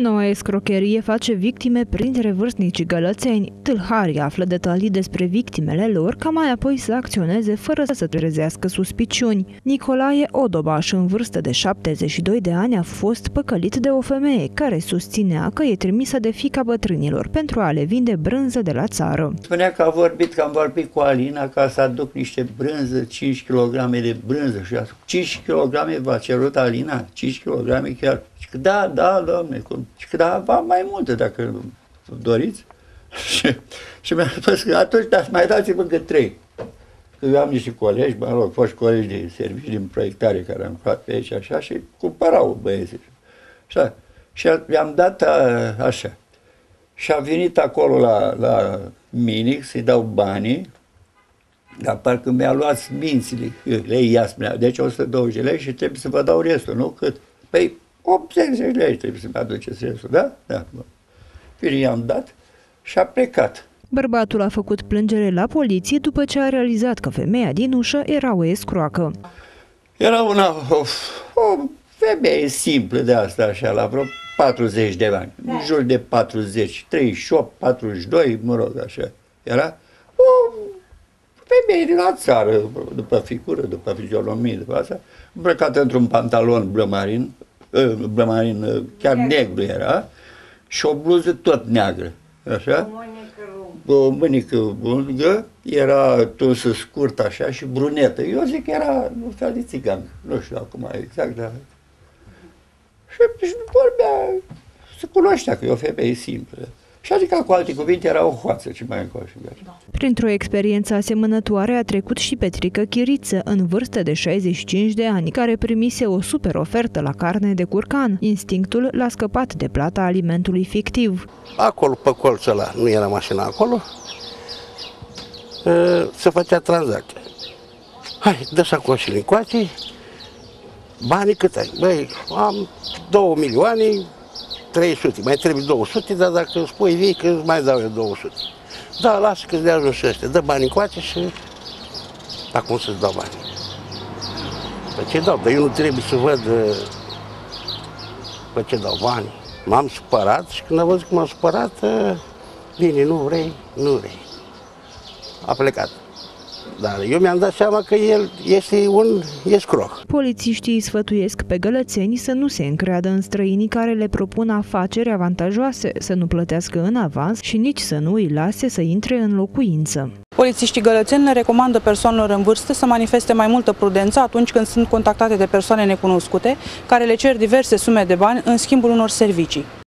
Noua escrocherie face victime printre vârstnicii gălățeni. Tâlharii află detalii despre victimele lor ca mai apoi să acționeze fără să trezească suspiciuni. Nicolae Odobaș, în vârstă de 72 de ani, a fost păcălit de o femeie care susținea că e trimisă de fica bătrânilor pentru a le vinde brânză de la țară. Spunea că a vorbit, că am vorbit cu Alina ca să aduc niște brânză, 5 kg de brânză și 5 kg v-a cerut Alina, 5 kg chiar. Și că da, da, domne, cum și că da, va mai multe dacă doriți. și, și mi-a spus că atunci da, mai dați-vă încă trei. Că eu am niște colegi, mă rog, fost colegi de servicii din proiectare care am luat pe aici așa și cumpărau băieții. Așa. Și i-am dat a, așa. Și a venit acolo la, la Minic să-i dau banii, dar parcă mi-a luat mințile, le ia spunea, deci 120 lei și trebuie să vă dau restul, nu cât? Păi 80 de lei trebuie să-mi aduceți restul, da? Da. Bine, i-am dat și a plecat. Bărbatul a făcut plângere la poliție după ce a realizat că femeia din ușă era o escroacă. Era una, o, o femeie simplă de asta, așa, la vreo 40 de ani, da. în jur de 40, 38, 42, mă rog, așa. Era o femeie din la țară, după figură, după fizionomie, după asta, îmbrăcată într-un pantalon blămarin, blămarin, ă, chiar negru era, și o bluză tot neagră, așa. O mânică lungă, era tunsă scurt așa și brunetă. Eu zic că era un fel de țigan, nu știu acum exact, dar... Și, și vorbea, se cunoștea că e o femeie simplă. Și adică, cu alte cuvinte, era o hoață ce mai încoace. Da. Printr-o experiență asemănătoare a trecut și Petrică Chiriță, în vârstă de 65 de ani, care primise o super ofertă la carne de curcan. Instinctul l-a scăpat de plata alimentului fictiv. Acolo, pe colțul ăla, nu era mașina acolo, se făcea tranzacție. Hai, dă sacoșile încoace, banii cât ai? Băi, am două milioane, 300, mai trebuie 200, dar dacă spui vii că mai dau eu 200. Da, lasă că de ajuns și ăștia, dă bani încoace și acum să-ți dau bani. Pe ce dau? Dar eu nu trebuie să văd uh, pe ce dau bani. M-am supărat și când am văzut că m-am supărat, uh, bine, nu vrei, nu vrei. A plecat. Dar eu mi-am dat seama că el este un escroc. Polițiștii îi sfătuiesc pe gălățeni să nu se încreadă în străinii care le propun afaceri avantajoase, să nu plătească în avans și nici să nu îi lase să intre în locuință. Polițiștii gălățeni le recomandă persoanelor în vârstă să manifeste mai multă prudență atunci când sunt contactate de persoane necunoscute care le cer diverse sume de bani în schimbul unor servicii.